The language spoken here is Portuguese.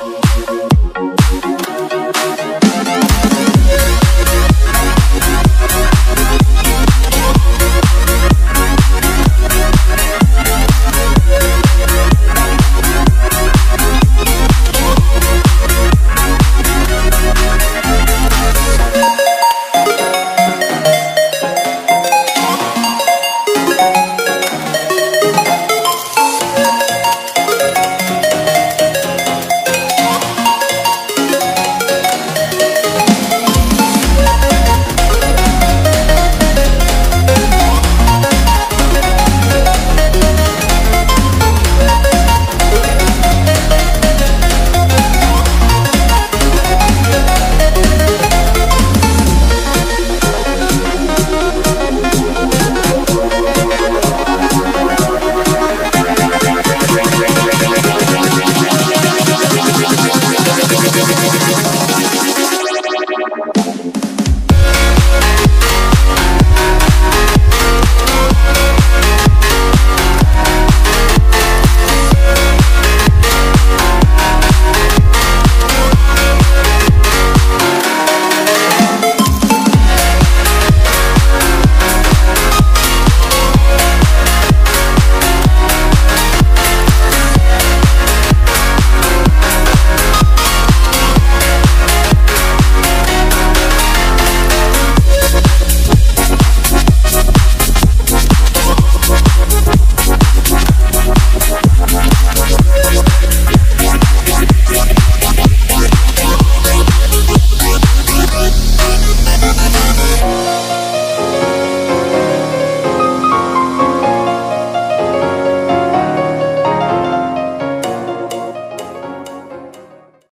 Música